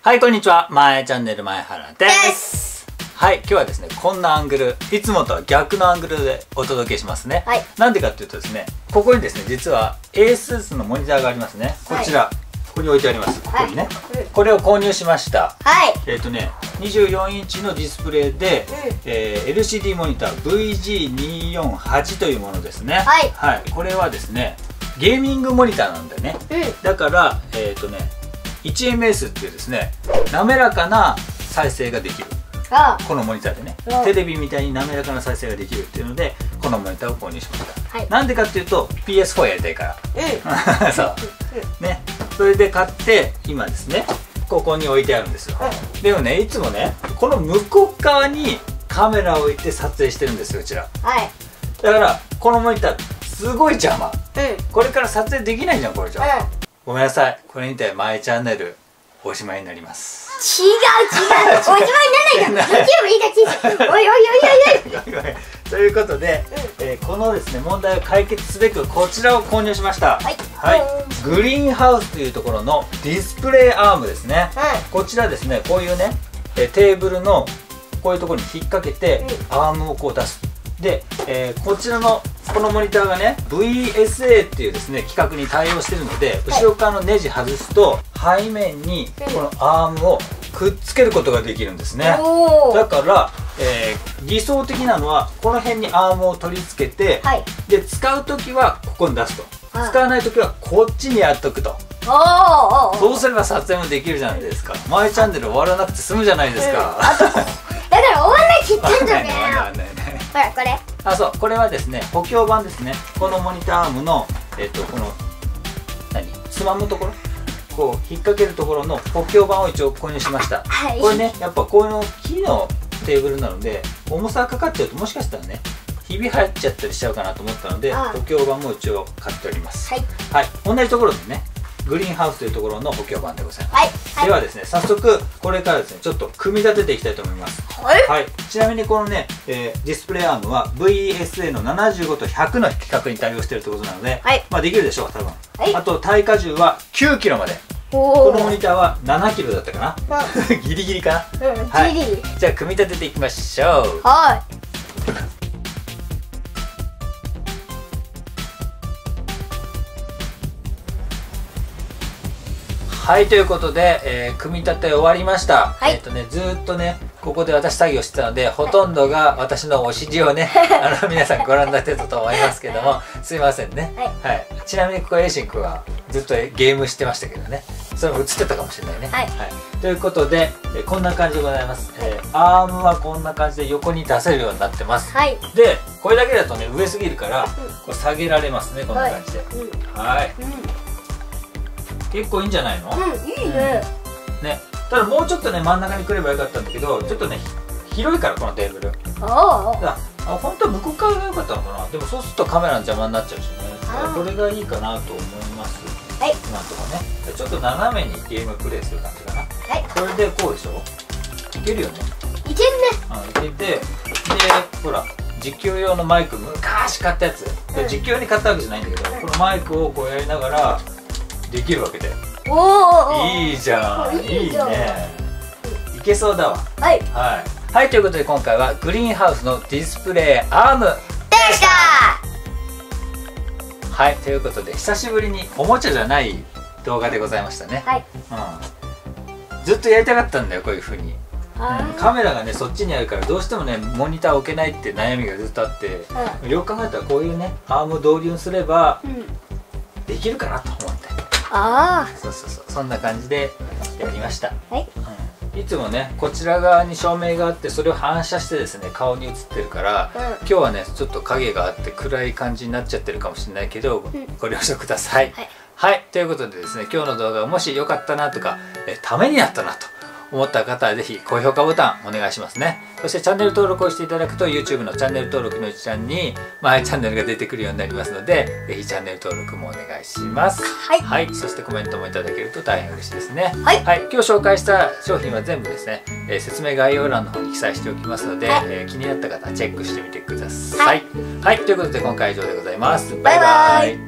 はい、こんにちは。まえチャンネル前原です。はい、今日はですね、こんなアングル、いつもとは逆のアングルでお届けしますね。はいなんでかっていうとですね、ここにですね、実は ASUS のモニターがありますね。こちら、ここに置いてあります。ここにね。はいうんこれを購入しました。はいえっ、とね、24インチのディスプレイで、うんえー LCD モニター VG248 というものですね。はいはい、これはですね、ゲーミングモニターなんだよね。うんだから、えっ、とね、1ms っていうですね、滑らかな再生ができる。あこのモニターでねうん、テレビみたいに滑らかな再生ができるっていうので、このモニターを購入しました。はいなんでかっていうと、PS4 やりたいから。うんそう。ね。それで買って、今ですね、ここに置いてあるんですよ。でもね、いつもね、この向こう側にカメラを置いて撮影してるんですよ、うちら。はいだから、このモニター、すごい邪魔。うんうんこれから撮影できないじゃん、これじゃ。ごめんなさい。これにて、マイチャンネル、おしまいになります。違う違う。おしまいにならないよ。YouTube いいかちおいおいおいおいおい。ということで、えーこのですね問題を解決すべくこちらを購入しました。はい。はい、グリーンハウスというところのディスプレイアームですね、うこちらですねこういうね、えーテーブルのこういうところに引っ掛けて、アームをこう出す。で、えーこちらのこのモニターがね VSA っていうですね規格に対応してるので後ろ側のネジ外すと背面にこのアームをくっつけることができるんですね、だー。から、えー理想的なのはこの辺にアームを取り付けて、はい。で使う時はここに出すと、はい。使わない時はこっちにやっとくと、そうすれば撮影もできるじゃないですか。マイチャンネル終わらなくて済むじゃないですか、うん。あとだから終わんないって言ってんじゃね終わんない終わんない。ねほらこれあそうこれはですね補強版ですね。このモニターアームのえっとこの何つまむところ？こう引っ掛けるところの補強版を一応購入しました。はい。これねやっぱこの木のテーブルなので重さがかかっちゃうともしかしたらねひび入っちゃったりしちゃうかなと思ったので補強版も一応買っております。はい。はい。同じところでねグリーンハウスというところの補強版でございます、はいはい。ではですね早速これからですねちょっと組み立てていきたいと思います。はい。はい、ちなみにこのね、えーディスプレイアームは VSA の75と100の規格に対応しているということなので、はい。まあできるでしょう多分、はい。あと耐荷重は9キロまで。おこのモーニターは7キロだったかな？ギリギリかな？うんはい。ギリ。じゃあ組み立てていきましょう。はいはいということで、えー組み立て終わりました、はい。えっ、とねずーっとねここで私作業してたのでほとんどが私のお尻をね あの皆さんご覧になってたと思いますけどもすいませんね。はい。ちなみにここエイシン君はずっとゲームしてましたけどね。それも映ってたかもしれないね。はい。ということで、えーこんな感じでございます、えーアームはこんな感じで横に出せるようになってます。はい。でこれだけだとね上すぎるからこう下げられますねこんな感じで。うん。はい。うん結構いいんじゃないの、うんいいね。ね。ただもうちょっとね真ん中に来ればよかったんだけどちょっとねひ広いからこのテーブル。おーおーだからあ本当は向こう側が良かったのかな？でもそうするとカメラの邪魔になっちゃうしね。これがいいかなと思います。はい。今のところねちょっと斜めにゲームプレイする感じかな。はい。これでこうでしょ？いけるよね。いけるね。うんいけてでほら実況用のマイク昔買ったやつ、でうん。実況用に買ったわけじゃないんだけど、このマイクをこうやりながらできるわけで。おーおいいじゃん。いいね。いけそうだわ。はい。はい、はい、ということで今回はグリーンハウスのディスプレイアーム。でした。はいということで久しぶりにおもちゃじゃない動画でございましたね、はい。うん、ずっとやりたかったんだよこういう風に、あうん。カメラがねそっちにあるからどうしてもねモニター置けないって悩みがずっとあってよく考えたらこういうねアーム導入すればできるかなと思ってあそうそうそう。そんな感じでやりました。ーはい。いつもねこちら側に照明があってそれを反射してですね顔に映ってるから、うん。今日はねちょっと影があって暗い感じになっちゃってるかもしれないけど、ん。ご了承ください。はい。はい、ということでですね今日の動画がもし良かったなとかえためになったなと思った方はぜひ高評価ボタンお願いしますねそしてチャンネル登録をしていただくと YouTube のチャンネル登録の一覧にマイチャンネルが出てくるようになりますのでぜひチャンネル登録もお願いします。はい。はい、そしてコメントもいただけると大変嬉しいですね。はい。今日紹介した商品は全部ですね、えー説明概要欄の方に記載しておきますので、はい。えー気になった方はチェックしてみてください。はい。はい、ということで今回は以上でございます。バイバイ